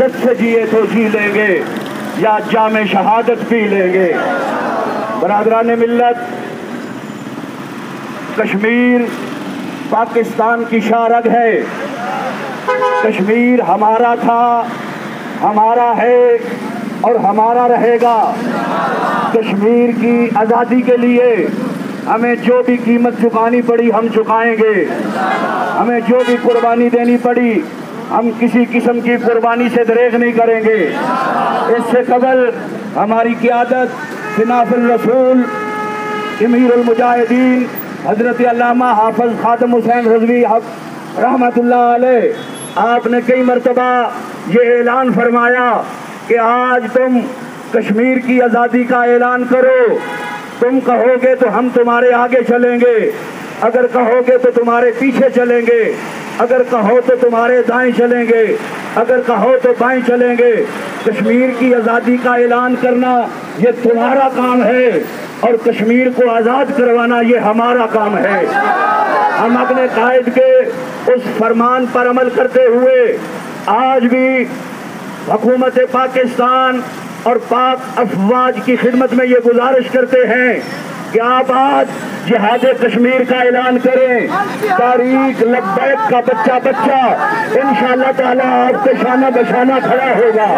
इज़्ज़त से जिए तो जी लेंगे, या जाम शहादत पी लेंगे। बरदरान मिलत कश्मीर पाकिस्तान की शारग है। कश्मीर हमारा था, हमारा है और हमारा रहेगा। कश्मीर की आज़ादी के लिए हमें जो भी कीमत चुकानी पड़ी, हम चुकाएँगे। हमें जो भी कुर्बानी देनी पड़ी हम किसी किस्म की कुर्बानी से दरेज नहीं करेंगे। इससे कबल हमारी क्यादत फिनाफुल रसूल अमीरमुजाहिदीन हज़रत अल्लामा हाफज खादम हुसैन रजवी रहमत आपने कई मरतबा ये ऐलान फरमाया कि आज तुम कश्मीर की आज़ादी का ऐलान करो। तुम कहोगे तो हम तुम्हारे आगे चलेंगे। अगर कहोगे तो तुम्हारे पीछे चलेंगे। अगर कहो तो तुम्हारे दाएँ चलेंगे। अगर कहो तो बाएँ चलेंगे। कश्मीर की आज़ादी का ऐलान करना ये तुम्हारा काम है और कश्मीर को आज़ाद करवाना ये हमारा काम है। हम अपने कायद के उस फरमान पर अमल करते हुए आज भी हुकूमत पाकिस्तान और पाक अफवाज की खिदमत में ये गुजारिश करते हैं कि आप आज जिहाद कश्मीर का ऐलान करें। तारीख लब्बैक का बच्चा बच्चा। इन ताला आपके शाना बशाना खड़ा होगा।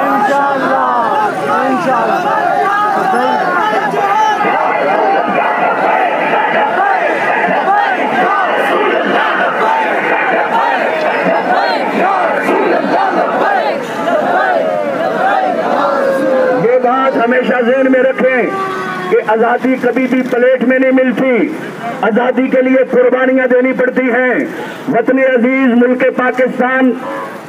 हमेशा जेन में रखें। कि आज़ादी कभी भी प्लेट में नहीं मिलती। आज़ादी के लिए कुर्बानियाँ देनी पड़ती हैं। वतन अज़ीज़ मुल्क पाकिस्तान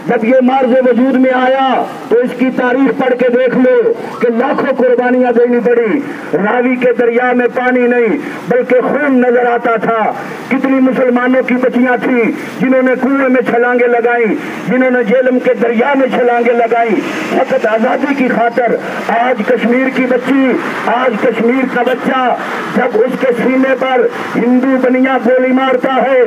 जब ये मार्ज वजूद में आया तो इसकी तारीख पढ़ के देख लो कि लाखों कुर्बानियाँ देनी पड़ी। रावी के दरिया में पानी नहीं, बल्कि खून नज़र आता था। कितनी मुसलमानों की बच्चियाँ थी, जिन्होंने कुएँ में छलांगे लगाई, जिन्होंने जेलम के दरिया में छलांगे लगाई। फकत आज़ादी की खातर आज कश्मीर की बच्ची, आज कश्मीर का बच्चा, जब उसके सीने पर हिंदू बनिया गोली मारता है,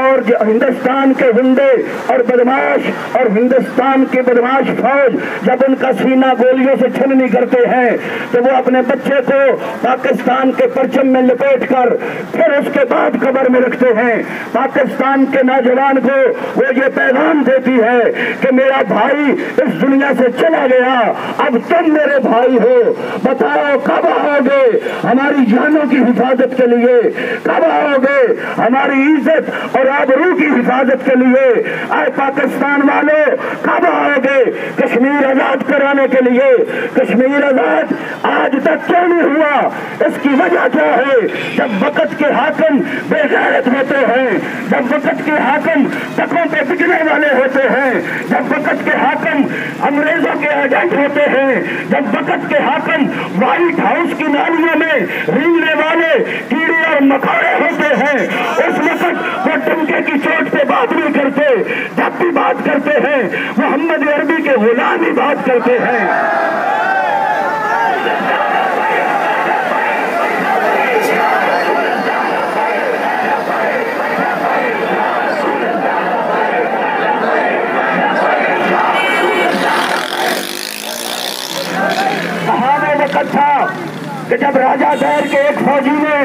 और हिंदुस्तान के हुंडे और बदमाश, और हिंदुस्तान के बदमाश फौज जब उनका सीना गोलियों से छननी करते हैं तो वो अपने बच्चे को पाकिस्तान के परचम में लपेट कर फिर उसके बाद कबर में रखते हैं। पाकिस्तान के नौजवान को वो ये पैगाम देती है कि मेरा भाई इस दुनिया से चला गया, अब तुम मेरे भाई हो। बताओ, कब आओगे हमारी जानों की हिफाजत के लिए? कब आओगे हमारी इज़्ज़त और आबरू की हिफाजत के लिए? आए पाकिस्तान वाले, कब आओगे कश्मीर आज़ाद कराने के लिए। कश्मीर आज़ाद आज तक क्यों नहीं हुआ? इसकी वजह क्या है? जब वक़्त के हाकम बेगैरत होते हैं, जब वक़्त के हाकम टकों पे बिकने वाले होते हैं, जब वक़्त के हाकम अंग्रेज़ों के एजेंट होते हैं, जब वक़्त के हाकम व्हाइट हाउस की नालियों में रीलने वाले कीड़े और मकाड़े होते हैं, उस वक्त वो डंके की चोट पे बात नहीं करते। जब भी बात करते हैं, मोहम्मद अरबी के गुलाम ही। बात करते हैं था कि जब राजा शहर के एक फौजी ने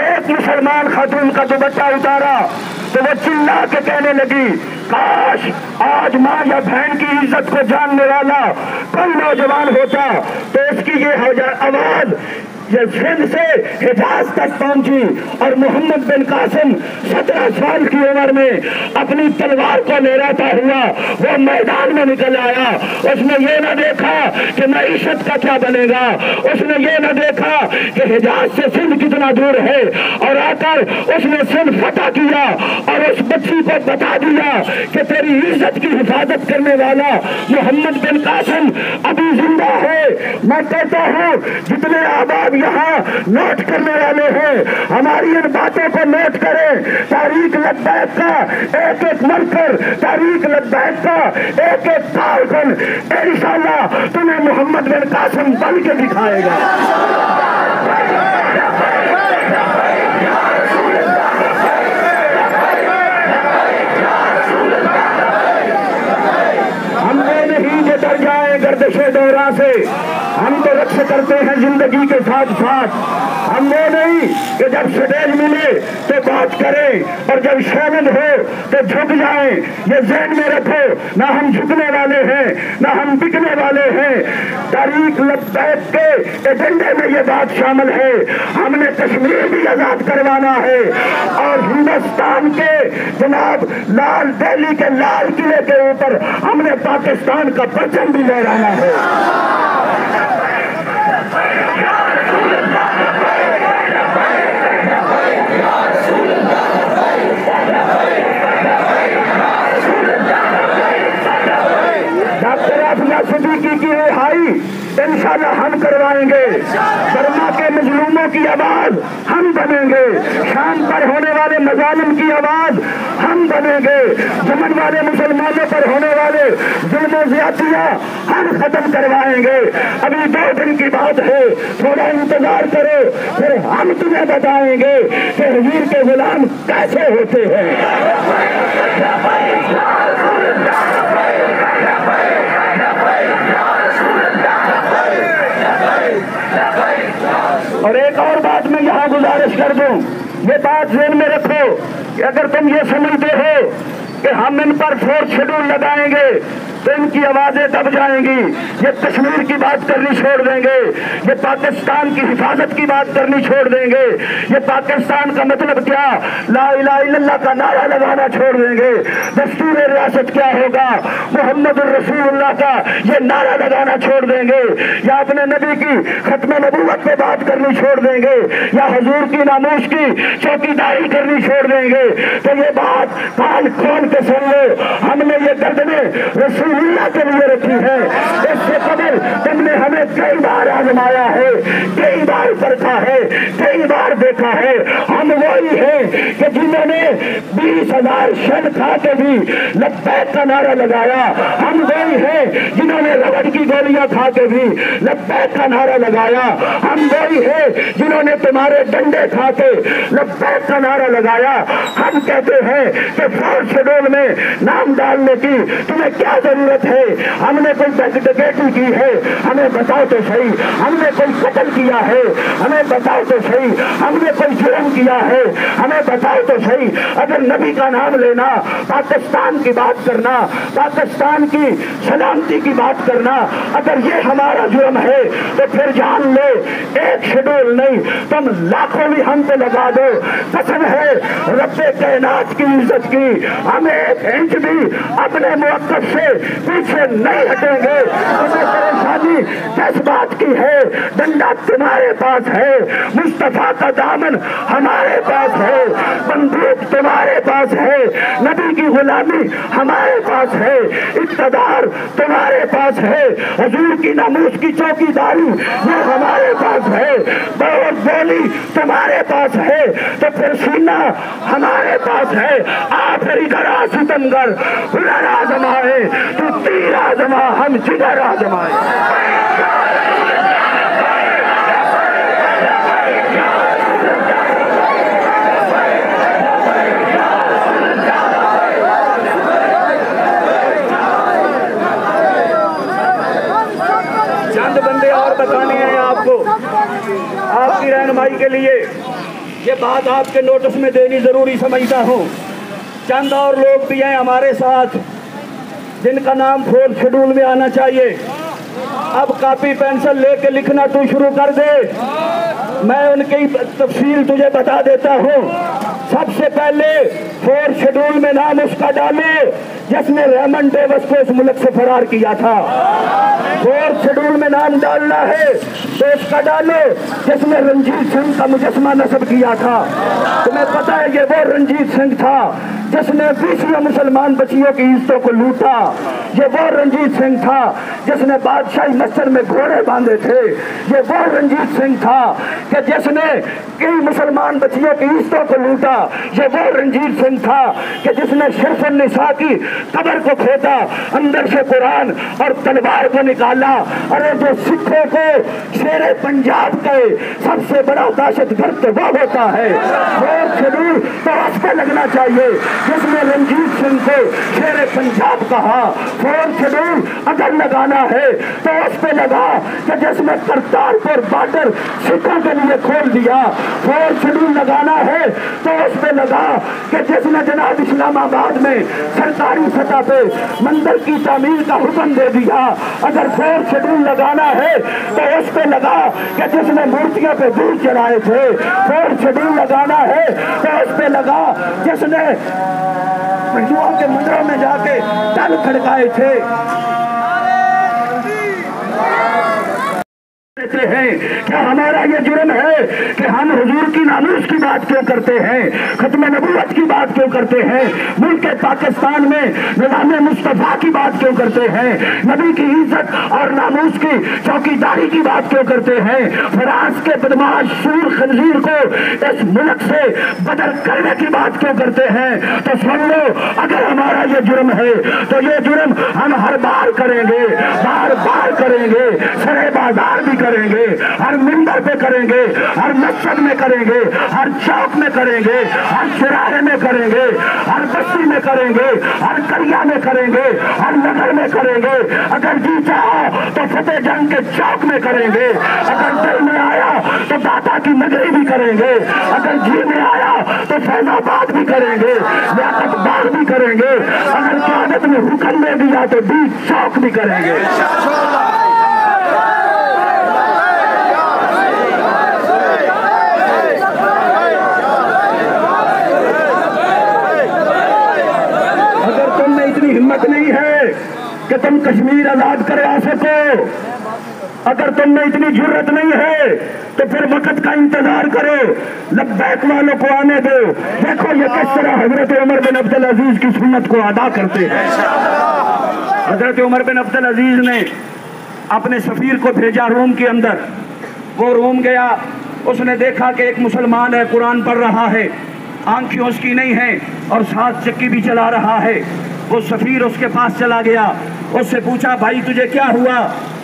एक मुसलमान खातून का दुबट्टा उतारा तो वो चिल्ला के कहने लगी, काश आज माँ या बहन की इज़्ज़त को जानने वाला कोई नौजवान होता तो उसकी ये आवाज़ ये सिंध से हिजाज तक पहुँची और मोहम्मद बिन कासिम सत्रह साल की उम्र में अपनी तलवार को लहराता हुआ वो मैदान में निकल आया। उसने ये ना देखा कि मीशत का क्या बनेगा। उसने ये ना देखा कि हिजाज से सिंध कितना दूर है। और आकर उसने सिंध फतह किया और उस बच्ची को बता दिया कि तेरी इज़्ज़त की हिफाजत करने वाला मोहम्मद बिन कासिम अभी ज़िंदा है। मैं कहता हूँ, जितने आबाद यहाँ नोट करने वाले हैं। हमारी इन बातों को नोट करें। तारीख लद्दाख का एक एक मरकर तारीख लद्दाख का एक एक कारकन इंशाल्लाह तुम्हें मोहम्मद बिन कासिम बन के दिखाएगा। हमने नहीं ये दर्जाए गर्दशे दौरा से। हम रक्षा करते हैं ज़िंदगी के साथ साथ। हम वो नहीं कि जब स्टेज मिले तो बात करें और जब शामिल हो तो झुक जाएँ। ये जहन में रखो, ना हम झुकने वाले हैं, ना हम बिकने वाले हैं। तारीख लब्बैक के एजेंडे में ये बात शामिल है। हमने कश्मीर भी आज़ाद करवाना है। और हिंदुस्तान के जनाब लाल, दिल्ली के लाल किले के ऊपर हमने पाकिस्तान का परचम भी लहराना है डॉक्टर आफिया सिद्दीकी की रिहाई इंशाल्लाह हम करवाएँगे। बर्मा के मजलूमों की आवाज़ हम बनेंगे। शाम पर होने वाले मजालिम की आवाज़ हम बनेंगे। जमन वाले मुसलमानों पर होने वाले जुल्म ज़्यादा हम खत्म करवाएँगे। अभी दो दिन की बात है, थोड़ा इंतज़ार करो, फिर हम तुम्हें बताएँगे कि हजीर के गुलाम कैसे होते हैं। और एक और बात मैं यहाँ गुजारिश कर दूँ, ये बात जेन में रखो कि अगर तुम ये समझते हो कि हम इन पर फोर्थ शेड्यूल लगाएँगे तो इनकी आवाज़ें दब जाएँगी। ये कश्मीर की बात करनी छोड़ देंगे। ये पाकिस्तान की हिफाजत की बात करनी छोड़ देंगे। ये पाकिस्तान का मतलब क्या? ला इल्लल्लाह का नारा लगाना छोड़ देंगे। दस्तूर रियासत क्या होगा? मोहम्मद रसूलुल्लाह का ये नारा लगाना छोड़ देंगे। या अपने नबी की खत्म नबूवत पे बात करनी छोड़ देंगे। या हजूर की नामोश की चौकीदारी करनी छोड़ देंगे। तो ये बात कान खोल के सुन लो। हमने ये गर्दने रसूलुल्लाह के लिए रखी है। इससे कबल तुमने हमें कई बार आजमाया है, कई बार परखा है, कई बार देखा है। हम वही हैं कि जिन्होंने बीस हज़ार शन खा के भी लब्बैक का नारा लगाया। हम वही हैं जिन्होंने रबड़ की गोलियाँ खा के भी लब्बैक का नारा लगाया। हम वही हैं जिन्होंने तुम्हारे डंडे खा के लब्बैक का नारा लगाया। हम कहते हैं कि फोर्थ शेड्यूल में नाम डालने की तुम्हें क्या है। हमने कोई डकैती की है, हमें बताओ तो सही। हमने कोई कत्ल किया है, हमें बताओ तो सही। हमने कोई जुर्म किया है, हमें बताओ तो सही। अगर नबी का नाम लेना, पाकिस्तान की बात करना, पाकिस्तान की सलामती की बात करना, अगर ये हमारा जुर्म है तो फिर जान लो, एक शेड्यूल नहीं, तुम लाखों भी हम पे लगा दो। कसम है, रब्बे कायनात की इज़्ज़त की। हम एक इंच भी अपने मुवक्कत से पीछे नहीं हटेंगे किस बात की है, डंडा तुम्हारे पास है, मुस्तफ़ा का दामन हमारे पास है, बंदूक तुम्हारे पास है, नबी की गुलामी हमारे पास है, इकतदार तुम्हारे पास है, हजूर की नमूस की चौकीदारी ये हमारे पास है बहुत बोली तुम्हारे पास है तो फिर सीना हमारे पास है आप फिर इधर आ सितमगर, हुनर आजमाए, तू तीर आजमा, हम जिगर आजमाए चंद बंदे और बताने हैं आपको। आपकी रहनुमाई के लिए ये बात आपके नोटिस में देनी ज़रूरी समझता हूँ। चंद और लोग भी हैं हमारे साथ, जिनका नाम फोर्थ शेड्यूल में आना चाहिए। अब कापी पेंसिल लेके लिखना तू शुरू कर दे। मैं उनकी तफसील तुझे बता देता हूँ। सबसे पहले फोर्थ शेड्यूल में नाम उसका डाले, जिसने रेमन डेवस को इस मुल्क से फरार किया था। फोर्थ शेड्यूल में नाम डालना है तो उसका डालो, जिसने रंजीत सिंह का मुजस्मा नस्ब किया था। तुम्हें पता है, ये वो रंजीत सिंह था, जिसने बीसवीं मुसलमान बच्चियों की इज्जतों को लूटा ये वो रंजीत सिंह था जिसने बादशाही मस्जिद में घोड़े बांधे थे। ये वो रंजीत सिंह था कि जिसने कई मुसलमान बच्चियों की इज्जतों को लूटा। ये वो रंजीत सिंह था कि जिसने शिरफ निशा की कबर को खोदा, अंदर से कुरान और तलवार को निकाला। अरे जो सिखों को, शेर पंजाब के सबसे बड़ा दहशत गर्द वो होता है। और शेड्यूल तो उस लगना चाहिए जिसने रंजीत सिंह को शेर पंजाब कहा। फोर शेड्यूल अगर लगाना है तो उस पे लगा कि जिसमें करतारपुर बॉर्डर सिखों के लिए खोल दिया फोर शेड्यूल लगाना है तो उस पे लगा कि जिसने जनाब इस्लामाबाद में सरकारी सतह पे मंदिर की तामीर का हुक्म दे दिया, अगर फोर शेड्यूल लगाना है तो उस पे लगा कि जिसने मूर्तियों पे दूध चढ़ाए थे फोर शेड्यूल लगाना है तो उस पे लगा जिसने हिंदुओं के मंदिरों में जाके तल खड़काए थे। कहते हैं क्या हमारा ये जुर्म है कि हम हजूर की नामूस की बात क्यों करते हैं? खत्म नबूवत की बात क्यों करते हैं? मुल्क पाकिस्तान में निज़ाम मुस्तफ़ा की बात क्यों करते हैं? नबी की इज़्ज़त और नामूस की चौकीदारी की बात क्यों करते हैं? फ्रांस के बदमाश सूर खंजीर को इस मुल्क से बदल करने की बात क्यों करते हैं? तो सुन लो, अगर हमारा ये जुर्म है तो ये जुर्म हम हर बार करेंगे बार बार करेंगे, सरे बाज़ार भी करेंगे। हर मिंबर पे करेंगे, हर मस्जिद में करेंगे, हर चौक में करेंगे, हर चौराहे में करेंगे, हर बस्ती में करेंगे, हर करिया में करेंगे, हर नगर में करेंगे। अगर जी चाहो तो फतेह जंग के चौक में करेंगे। अगर दिल में आया तो दादा की नगरी भी करेंगे। अगर जी में आया तो फैजाबाद भी करेंगे लियाकत बाग भी करेंगे। अगर क्यादत में हुक्म दे दिया तो बीच चौक भी करेंगे अगर तुम में इतनी हिम्मत नहीं है कि तुम कश्मीर आज़ाद करवा सको अगर तुम में इतनी ज़रूरत नहीं है तो फिर वक्त का इंतज़ार करो। लब्बैक वालों को आने दो। देखो ये किस तरह हज़रत उमर बिन अब्दुल अज़ीज़ की सुन्नत को अदा करते हैं। हज़रत उमर बिन अब्दुल अज़ीज़ ने अपने सफीर को भेजा रोम के अंदर। वो रोम गया। उसने देखा कि एक मुसलमान है, कुरान पढ़ रहा है। आँखें उसकी नहीं है और साथ चक्की भी चला रहा है। वो सफीर उसके पास चला गया। उससे पूछा, भाई, तुझे क्या हुआ?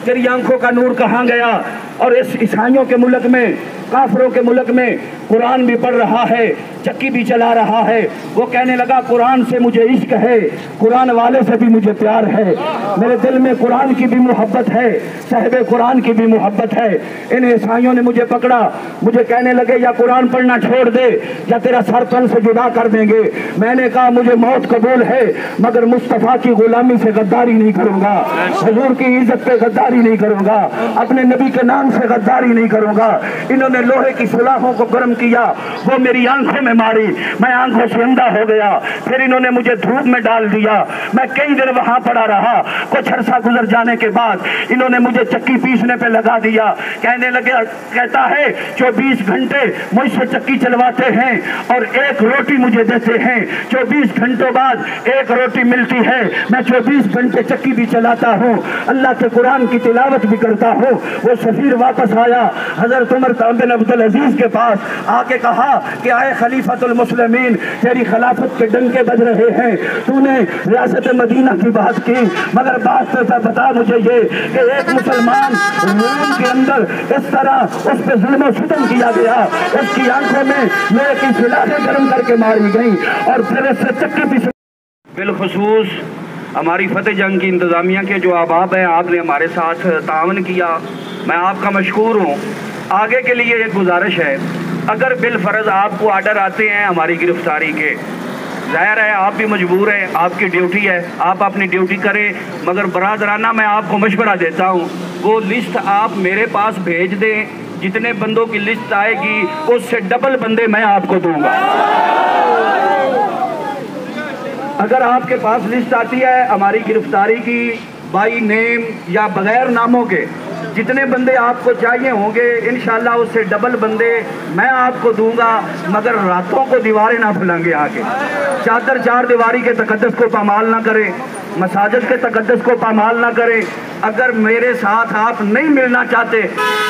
तेरी आँखों का नूर कहाँ गया? और इस ईसाइयों के मुल्क में काफरों के मुल्क में कुरान भी पढ़ रहा है चक्की भी चला रहा है। वो कहने लगा कुरान से मुझे इश्क है कुरान वाले से भी मुझे प्यार है। मेरे दिल में कुरान की भी मोहब्बत है साहब कुरान की भी मोहब्बत है। इन ईसाइयों ने मुझे पकड़ा। मुझे कहने लगे या कुरान पढ़ना छोड़ दे या तेरा सर तन से जुदा कर देंगे। मैंने कहा मुझे मौत कबूल है मगर मुस्तफ़ा की गुलामी से गद्दारी नहीं करूँगा। हजूर की इज़्ज़त पे गद्दारी नहीं करूँगा। अपने नबी के नाम से गद्दारी नहीं करूँगा। इन्होंने लोहे की सुलाखों को गर्म किया, वो मेरी आँखों में मारी। मैं आँखों से अंधा हो गया। फिर इन्होंने मुझे धूप में डाल दिया। मैं कई दिन वहाँ पड़ा रहा। कुछ अरसा गुजर जाने के बाद इन्होंने मुझे चक्की पीसने पे लगा दिया। कहने लगे, कहता है चौबीस घंटे मुझसे चक्की चलवाते हैं और एक रोटी मुझे देते हैं चौबीस घंटों बाद एक रोटी मिलती है, मैं चौबीस घंटे चक्की भी चलाता हूँ। अल्लाह के कुरान की तिलावत भी करता हूँ। वो सफीर वापस आया। हज़रत उमर बिन अब्दुल अज़ीज़ के पास आके कहा कि, आए खलीफतुल मुस्लिमीन, तेरी खिलाफत के डंके बज रहे हैं। तूने रियासत मदीना की बात की, मगर बात तो बता मुझे ये कि एक मुसलमान रोम के अंदर इस तरह उस पर जुल्म सितम किया गया। उसकी आँखों में लोहे की सिलाखें गर्म करके मारी गई और फिर इससे चक्की पीछे बिलखसूस, हमारी फतेह जंग की इंतज़ामिया के जो अहबाब हैं, आपने हमारे साथ तावन किया। मैं आपका मशहूर हूँ। आगे के लिए एक गुजारिश है। अगर बिल फ़र्ज़ आपको आर्डर आते हैं हमारी गिरफ्तारी के, ज़ाहिर है आप भी मजबूर हैं, आपकी ड्यूटी है, आप अपनी ड्यूटी करें, मगर बरदराना मैं आपको मशवरा देता हूँ, वो लिस्ट आप मेरे पास भेज दें, जितने बंदों की लिस्ट आएगी, उससे डबल बंदे मैं आपको दूँगा। अगर आपके पास लिस्ट आती है हमारी गिरफ्तारी की बाई नेम या बगैर नामों के जितने बंदे आपको चाहिए होंगे इन उससे डबल बंदे मैं आपको दूँगा, मगर रातों को दीवारें ना फैलाएँगे आगे। चादर चार दीवारी के तकदस को पामाल ना करें, मसाजद के तकदस को पामाल ना करें अगर मेरे साथ आप नहीं मिलना चाहते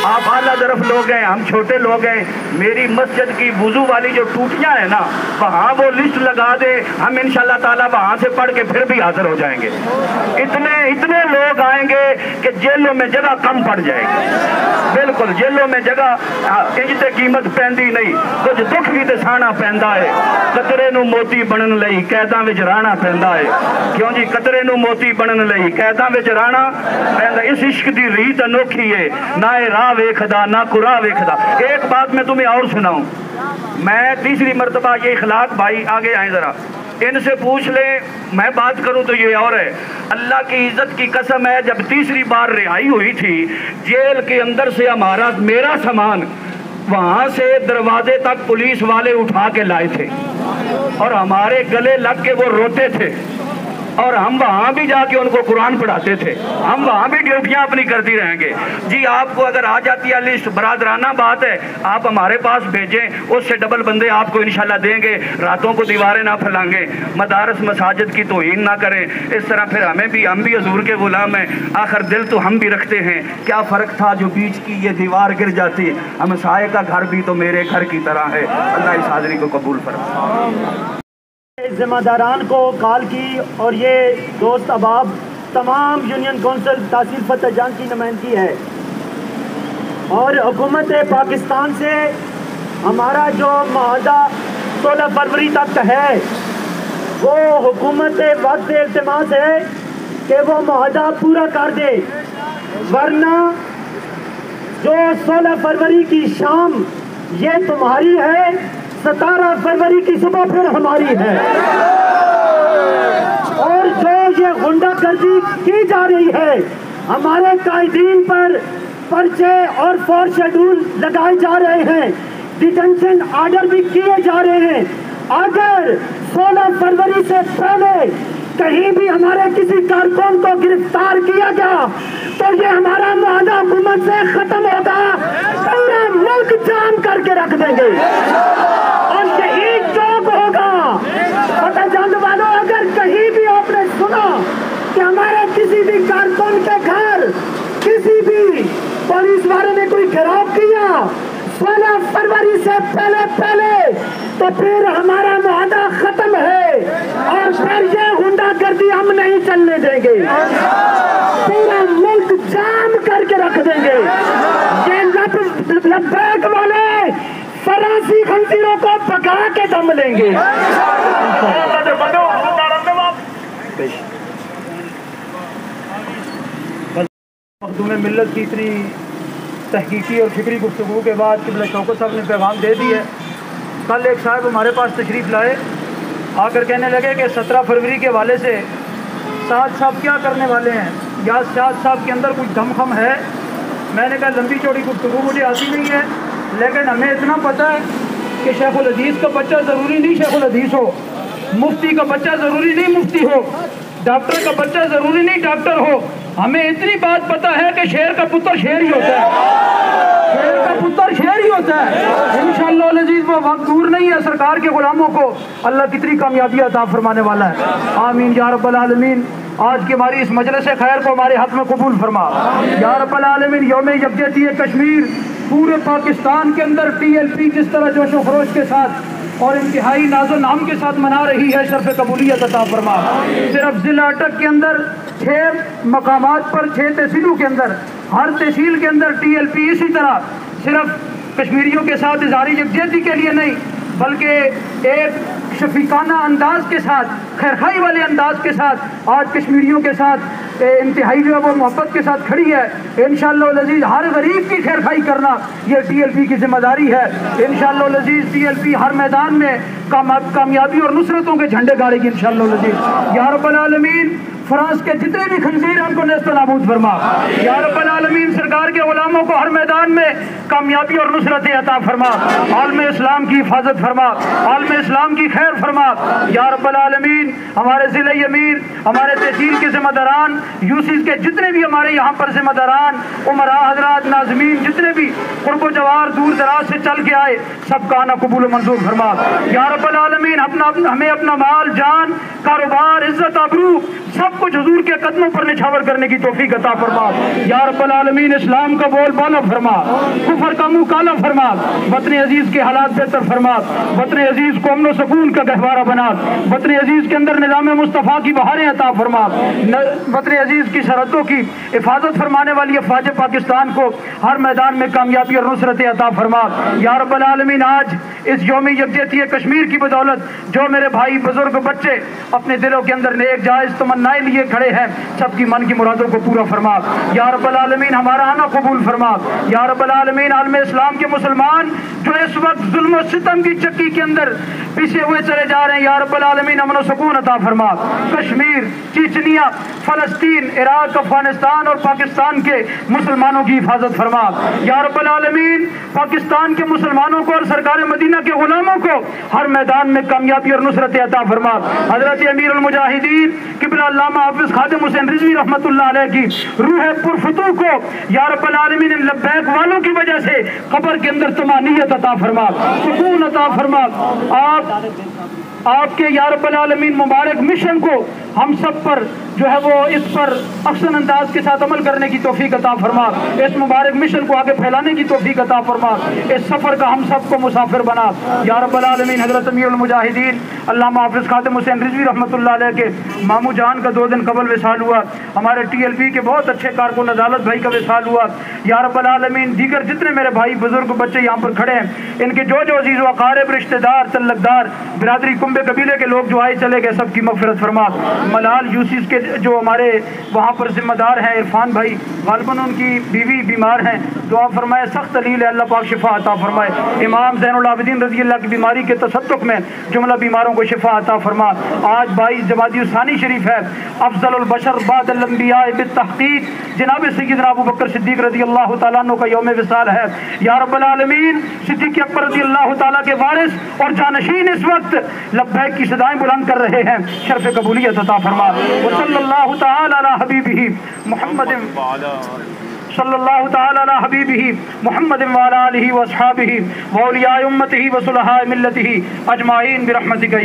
आप आला तरफ लोग हैं हम छोटे लोग हैं मेरी मस्जिद की वजू वाली जो टूटियां हैं ना वहाँ वो लिस्ट लगा दे हम इन ताला वहाँ से पढ़ के फिर भी हाजिर हो जाएंगे इतने इतने लोग आएंगे कि जेलों में जगह कम पड़ जाएगी बिल्कुल जेलों में जगह इंज ते कीमत पैंदी नहीं कुछ दुख भी दसाना पैंदा है कतरे नु मोती ਮੋਤੀ ਬਣਨ ਲਈ ਕੈਦਾਂ ਵਿੱਚ ਰਹਿਣਾ ਪੈਂਦਾ ਹੈ ਕਿਉਂ ਜੀ ਕਤਰੇ ਨੂੰ ਮੋਤੀ ਬਣਨ ਲਈ ਕੈਦਾਂ ਵਿੱਚ ਰਹਿਣਾ इस इश्क की रीत अनोखी है। ना ये राह वेखदा, ना कुरा वेखदा। एक बात मैं तुम्हें और सुनाऊं। मैं तीसरी मरतबा ये इखलाक भाई आगे आए ज़रा। इनसे पूछ ले, मैं बात करूँ तो ये और है। अल्लाह की इज़्ज़त की कसम है, जब तीसरी बार रिहाई हुई थी, जेल के अंदर से हमारा, मेरा सामान वहाँ से दरवाजे तक पुलिस वाले उठा के लाए थे। और हमारे गले लग के वो रोते थे। और हम वहाँ भी जाके उनको कुरान पढ़ाते थे। हम वहाँ भी ड्यूटियाँ अपनी करती रहेंगे। जी, आपको अगर आ जाती है लिस्ट, बरादराना बात है, आप हमारे पास भेजें, उससे डबल बंदे आपको इंशाल्लाह देंगे। रातों को दीवारें ना फैलाएँगे मदारस मसाजिद की तोहन ना करें। इस तरह फिर हमें भी, हम भी हजूर के गुलाम हैं। आखिर दिल तो हम भी रखते हैं। क्या फ़र्क था जो बीच की ये दीवार गिर जाती? हम साय का घर भी तो मेरे घर की तरह है। अल्लाह इस हाजरी को कबूल फरमा जिम्मेदारान को कॉल की और ये दोस्त अबाब, तमाम यूनियन कौंसिल, तहसील फतेह जान की नुमाइंदगी है। और हुकूमत पाकिस्तान से हमारा जो माहदा सोलह फरवरी तक है, वो हुकूमत वक्त इल्तमास है कि वो माहदा पूरा कर दे। वरना जो सोलह फरवरी की शाम ये तुम्हारी है सतारह फरवरी की सुबह फिर हमारी है। और जो ये गुंडागर्दी की जा रही है, हमारे कायदीन पर पर्चे और फोर शेड्यूल लगाए जा रहे हैं। डिटेंशन ऑर्डर भी किए जा रहे हैं। अगर 16 फरवरी से पहले कहीं भी हमारे किसी कारकुन को गिरफ़्तार किया गया तो ये हमारा मुआदा हुकूमत से खत्म होगा। पूरा मुल्क जाम करके रख देंगे। और यही चौक होगा। पता जंग वालों अगर कहीं भी आपने सुना कि हमारे किसी भी कारकुन के घर, किसी भी पुलिस वाले ने कोई घेराव किया सोलह फरवरी से पहले पहले तो फिर हमारा मुआदा खत्म है। और फिर ये गुंडागर्दी हम नहीं चलने देंगे। पूरा मुल्क जाम करके रख देंगे। ये लब्बैक वाले फरासी खंजीरों को पका के दम लेंगे। मखदूम मिलत की इतनी तहकीकी और फिक्री गुफ्तु के बाद किबला शौकत साहब ने पैगाम दे दी है। कल एक साहब हमारे पास तशरीफ़ लाए। आकर कहने लगे कि सत्रह फरवरी के वाले से साद साहब क्या करने वाले हैं? या साहद साहब के अंदर कुछ धमखम है? मैंने कहा, लंबी चौड़ी गुफ्तु मुझे आती नहीं है। लेकिन हमें इतना पता है कि शेखुल हदीस का बच्चा ज़रूरी नहीं शेखुल हदीस हो। मुफ्ती का बच्चा ज़रूरी नहीं मुफ्ती हो। डॉक्टर का बच्चा ज़रूरी नहीं डॉक्टर हो। हमें इतनी बात पता है कि शेर का पुत्र शेर ही होता है शेर का पुत्र शेर ही होता है इन अज़ीज़ वो वक्त दूर नहीं है सरकार के गुलामों को अल्लाह कितनी कामयाबी अता फरमाने वाला है। आमीन, या रब्बल आलमीन। आज की हमारी इस मजलिस खैर को हमारे हक में कबूल फरमा। या रब्बल आलमीन, योम यकजती कश्मीर। पूरे पाकिस्तान के अंदर टी एल पी जिस तरह जोश खरोश के साथ और इंतहाई नाजो नाम के साथ मना रही है, शरफ कबूलियत अता फरमा। सिर्फ़ जिला अटक के अंदर छः मकाम पर छः तहसीलों के अंदर, हर तहसील के अंदर टी एल पी इसी तरह सिर्फ़ कश्मीरियों के साथ इजारी यकजहती के लिए नहीं बल्कि एक शफीकाना अंदाज के साथ, खैरखाई वाले अंदाज के साथ, आज कश्मीरियों के साथ इंतहाई जो है वो मोहब्बत के साथ खड़ी है। इन लजीज हर गरीब की खैरखाई करना, ये टी एल पी की ज़िम्मेदारी है। इन लजीज टी एल पी हर मैदान में कामयाबी और नुसरतों के झंडे गाड़ेगी इन लजीज यारबालमीन फ्रांस के जितने भी खंजीर हैं उनको नेस्त नाबूद फरमा। यारबालमीन सरकार के गुलामों को हर मैदान में कामयाबी और नुसरत अता फरमा। आलम इस्लाम की हिफाजत फरमा। आलम इस्लाम की खैर फरमा। यारबालमीन हमारे ज़िले अमीर हमारे तहसील के जिम्मेदारान यूसीस के जितने भी हमारे यहाँ पर जिम्मेदारान उमरा हजरात नाजमीन जितने भी कुर्ब जवार दूर दराज से चल के आए सबका आना कबूल मंजूर फरमा। यारबल आलमीन अपना हमें अपना माल जान कारोबार इज़्ज़त इज़्ज़त आबरू सब कुछ हजूर के कदमों पर निछावर करने की तोफी अता फरमा। या रब्बल इस्लाम का बोल बाला फरमा। कुफर का मुँह काला फरमा। वतन अज़ीज़ के हालात बेहतर फरमा। वतन अज़ीज़ को अमन सुकून का गहवारा बना। वतन अज़ीज़ के अंदर निज़ाम मुस्तफ़ा की बहारें अता फरमा। वतन अज़ीज़ की सरहदों की हिफाजत फरमाने वाली अफवाज पाकिस्तान को हर मैदान में कामयाबी और नुसरत अता फरमा। या रब्बल आज इस योम यकजहती कश्मीर की बदौलत जो मेरे भाई, बुज़ुर्ग, बच्चे अपने दिलों के अंदर नेक, जायज़ तमन्नाएँ लिए खड़े हैं। सबकी मन की मुरादों को पूरा फरमा। या रब्बल हमारा आना कबूल फरमा। या रब्बल आलम इस्लाम के मुसलमान जो इस वक्त जुल्म सितम की चक्की के अंदर पीछे हुए चले जा रहे हैं, या रब्बल अमन सुकून अता फरमा। कश्मीर, चिचनिया, फलस्तीन, इराक, अफ़गानिस्तान और पाकिस्तान के मुसलमानों की हिफाजत फरमा। या रब्बल पाकिस्तान के मुसलमानों को और सरकार मदीना के गुलामों को हर मैदान में कामयाबी और नुसरत अता फरमा। हज़रत अमीर मुजाहिदीन, किबला हाफिज खादिम हुसैन रिजवी रहमत की रूह पुरफतू को आलमीन वालों की वजह से के अंदर तमानियत अता फरमा, सुकून अता फरमा। आप, आपके यारबालमीन मुबारक मिशन को हम सब पर जो है वो इस पर अक्सर अंदाज के साथ अमल करने की तोफ़ी अता फरमा। इस मुबारक मिशन को आगे फैलाने की तोफ़ी अता फरमा। इस सफ़र का हम सबको मुसाफिर बना। आलमीन, हज़रत अमीरमुजाहिदीन अल्लाह हाफिज़ खातम हुसैन रिजवी रहमत के मामू जान का दो दिन कबल विसाल हुआ। हमारे टी एल पी के बहुत अच्छे कारकुन अदालत भाई का विसाल हुआ। आलमीन, दीगर जितने मेरे भाई बुज़ुर्ग बच्चे यहाँ पर खड़े हैं, इनके जो जो अज़ीज़ वारब रिश्तेदार, तल्लकदार, बिरादरी कुंबे कबीले के लोग जो आए, चले गए, सबकी मफरत फरमा। मलाल यूसिस के जो हमारे वहाँ पर जिम्मेदार हैं, इरफान भाई गालबन उनकी बीवी बीमार हैं। तो दुआ फरमाए, सख्त अलील अल्लाह पाक शिफा अता फरमाए। इमाम जैनलाबद्दीन रज़ी अल्लाह की बीमारी के तसदुक में जुमला बीमारों को शिफा अता फरमा। आज बाईस जमादी शरीफ है अफजलबशर बादलम्बिया तहकीक जनाब सैदना अबू बकर सिद्दीक रज़ी अल्लाह तु का योम विसाल है। या रब्बल आलमीन, सिद्दीक अकबर रज़ी अल्लाह ताला के वारिस और जानशीन इस वक्त लब्बैक की सदाएँ बुलंद कर रहे हैं। शर्फ कबूलियत अता फरमा, वसल्लल्लाहु तआला अला हबीबिही मोहम्मद सल्लल्लाहु तआला हबीबिही मोहम्मद वाला आलिहि व अस्हाबिही उम्मतिही व मिल्लतिही अजमाइन बिरहमतिका